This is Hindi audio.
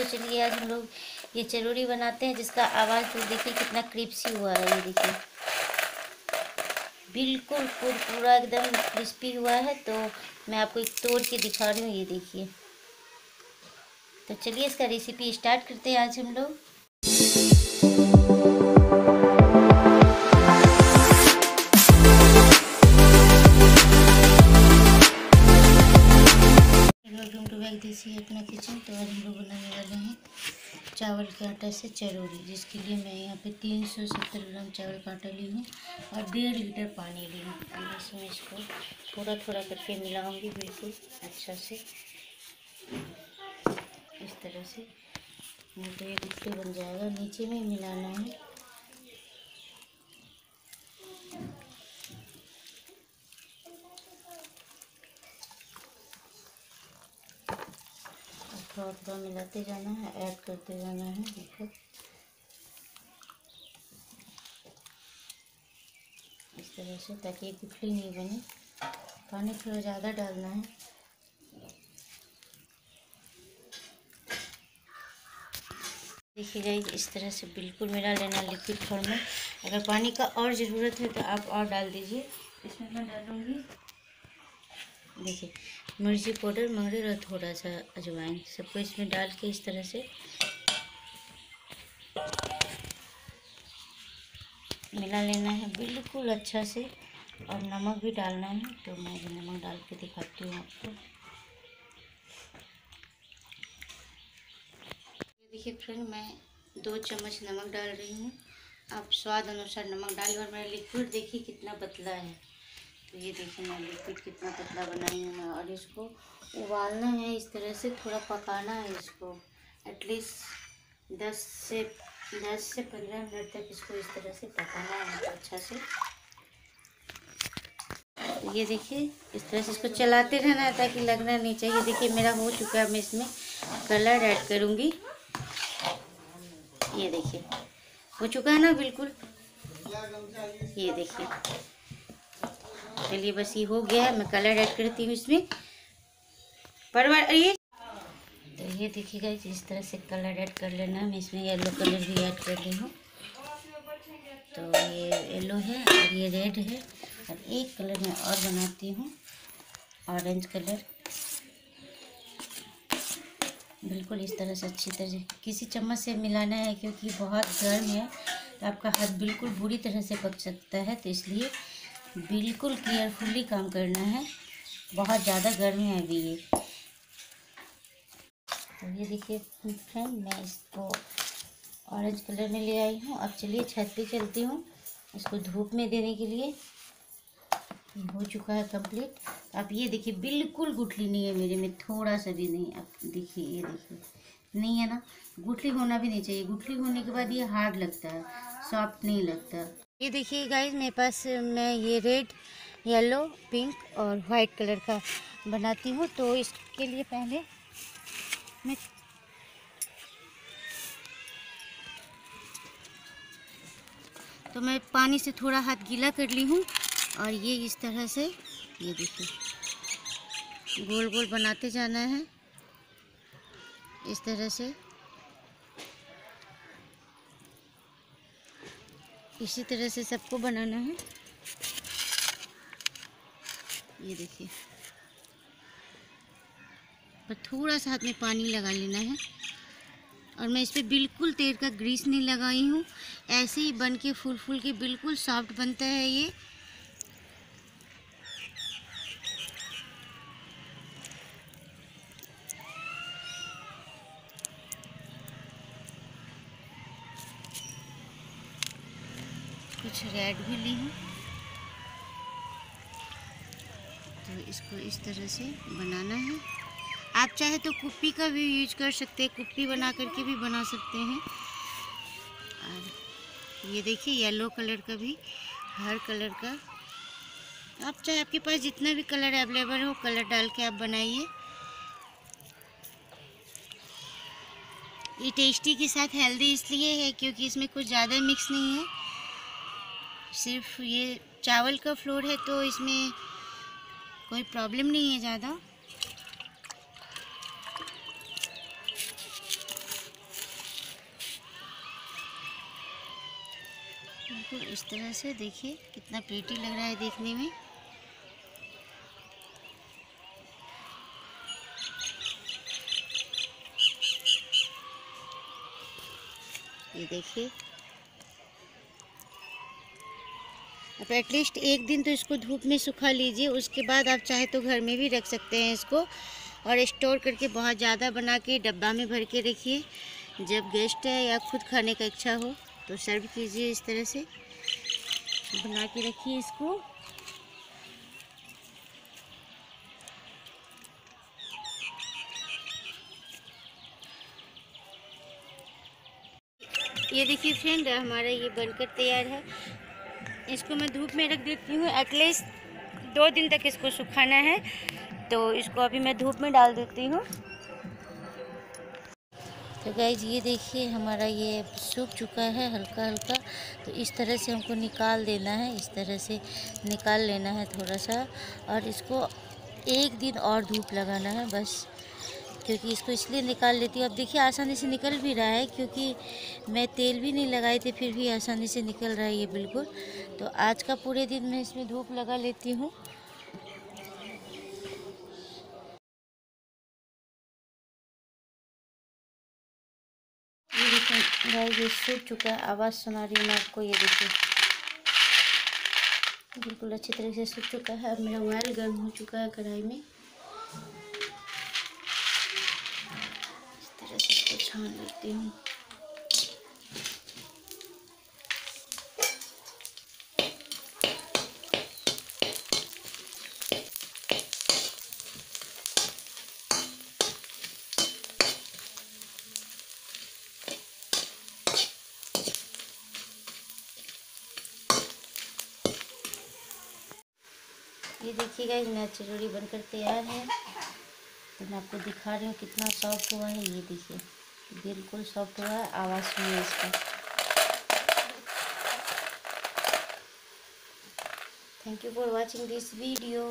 तो चलिए आज हम लोग ये चरूरी बनाते हैं, जिसका आवाज़ तो देखिए कितना क्रिप्सी हुआ है, ये देखिए। बिल्कुल पूरा एकदम क्रिस्पी हुआ है तो मैं आपको एक तोड़ के दिखा रही हूँ, ये देखिए। तो चलिए इसका रेसिपी स्टार्ट करते हैं आज हम लोग। अपना किचन तो आज हम लोग बनाने वाले हैं चावल के आटा से चरौरी, जिसके लिए मैं यहाँ पे तीन सौ सत्तर ग्राम चावल का आटा ली हूँ और डेढ़ लीटर पानी ली हूँ। बस मैं इसको थोड़ा थोड़ा करके मिलाऊँगी बिल्कुल अच्छा से। इस तरह से नहीं तो ये बन जाएगा। नीचे में मिलाना है। थोड़ा थोड़ा मिलाते जाना है ऐड करते जाना है देखो इस तरह से ताकि गुठली नहीं बने। पानी थोड़ा ज़्यादा डालना है। देखिए गाइज़ इस तरह से बिल्कुल मिला लेना लिक्विड फॉर्म में। अगर पानी का और ज़रूरत है तो आप और डाल दीजिए। इसमें मैं डालूँगी देखिए मिर्ची पाउडर मगर और थोड़ा सा अजवाइन, सबको इसमें डाल के इस तरह से मिला लेना है। बिल्कुल अच्छा से, और नमक भी डालना है तो मैं भी नमक डाल के दिखाती हूँ आपको। देखिए फ्रेंड मैं दो चम्मच नमक डाल रही हूँ। आप स्वाद अनुसार नमक डालें और मेरा लिक्विड देखिए कितना पतला है। तो ये देखिए मैं लिक्विड कितना पतला बनाई हूँ मैं और इसको उबालना है, इस तरह से थोड़ा पकाना है इसको। एटलीस्ट दस से दस से पंद्रह मिनट तक इसको इस तरह से पकाना है तो अच्छा से। ये देखिए, इस तरह से इसको चलाते रहना है ताकि लगना नहीं चाहिए। देखिए मेरा हो चुका है मैं इसमें कलर ऐड करूँगी। ये देखिए, हो चुका है ना, बिल्कुल। ये देखिए। चलिए बस ये हो गया है, मैं कलर ऐड करती हूँ इसमें। परवर ये तो ये देखिएगा इस तरह से कलर ऐड कर लेना मैं इसमें येलो कलर भी ऐड कर रही हूँ। तो ये येलो है और ये रेड है। और एक कलर मैं और बनाती हूँ ऑरेंज कलर बिल्कुल इस तरह से अच्छी तरह किसी चम्मच से मिलाना है, क्योंकि बहुत गर्म है तो आपका हाथ बिल्कुल बुरी तरह से पक सकता है तो इसलिए बिल्कुल केयरफुली काम करना है। बहुत ज़्यादा गर्म है अभी ये। तो ये देखिए फ्रेंड मैं इसको ऑरेंज कलर में ले आई हूँ। अब चलिए छत पे चलती हूँ इसको धूप में देने के लिए। हो चुका है कंप्लीट अब ये देखिए, बिल्कुल गुठली नहीं है मेरे में थोड़ा सा भी नहीं। अब देखिए, ये देखिए, नहीं है ना? गुठली होना भी नहीं चाहिए। गुठली होने के बाद ये हार्ड लगता है सॉफ्ट नहीं लगता। ये देखिए गाइज़ मेरे पास मैं ये रेड येलो पिंक और वाइट कलर का बनाती हूँ। तो इसके लिए पहले मैं तो मैं पानी से थोड़ा हाथ गीला कर ली हूँ और ये इस तरह से, ये देखिए गोल गोल बनाते जाना है। इस तरह से। इसी तरह से सबको बनाना है। ये देखिए। और थोड़ा सा हाथ में पानी लगा लेना है। और मैं इस पर बिल्कुल तेल का ग्रीस नहीं लगाई हूँ। ऐसे ही बन के फुल फुल के बिल्कुल सॉफ्ट बनता है ये। कुछ रेड भी ली हूँ। तो इसको इस तरह से बनाना है। आप चाहे तो कुप्पी का भी यूज़ कर सकते हैं, कुप्पी बना करके भी बना सकते हैं। और ये देखिए, येलो कलर का भी, हर कलर का। आप चाहे आपके पास जितना भी कलर अवेलेबल हो, कलर डाल के आप बनाइए। ये टेस्टी के साथ हेल्दी इसलिए है क्योंकि इसमें कुछ ज़्यादा मिक्स नहीं है। सिर्फ़ ये चावल का फ्लोर है तो इसमें कोई प्रॉब्लम नहीं है ज़्यादा। बिल्कुल इस तरह से देखिए, कितना पेटी लग रहा है देखने में। ये देखिए। अब एटलीस्ट एक दिन तो इसको धूप में सुखा लीजिए, उसके बाद आप चाहे तो घर में भी रख सकते हैं इसको और स्टोर करके बहुत ज़्यादा बना के डब्बा में भर के रखिए। जब गेस्ट है या खुद खाने का इच्छा हो तो सर्व कीजिए इस तरह से। बना के रखिए इसको। ये देखिए फ्रेंड, हमारा ये बनकर तैयार है। इसको मैं धूप में रख देती हूँ एटलीस्ट दो दिन तक इसको सुखाना है। तो इसको अभी मैं धूप में डाल देती हूँ। तो गाइज़ ये देखिए, हमारा ये सूख चुका है हल्का हल्का तो इस तरह से हमको निकाल देना है, इस तरह से निकाल लेना है थोड़ा सा। और इसको एक दिन और धूप लगाना है, बस। क्योंकि इसको इसलिए निकाल लेती हूँ। अब देखिए, आसानी से निकल भी रहा है क्योंकि मैं तेल भी नहीं लगाई थी, फिर भी आसानी से निकल रहा है ये बिल्कुल। तो आज का पूरे दिन मैं इसमें धूप लगा लेती हूँ। ये सूख चुका है। आवाज़ सुना रही हूँ मैं आपको, ये देखिए। बिल्कुल अच्छी तरह से सूख चुका है। अब मेरा ऑयल गर्म हो चुका है कढ़ाई में। इसको छान लेती हूँ। ये देखिए गाइस चिरोड़ी बनकर तैयार है। तो मैं आपको दिखा रही हूँ कितना सॉफ्ट हुआ है ये देखिए। बिल्कुल सॉफ्ट हुआ है, आवाज़ सुनिए इसका। Thank you for watching this video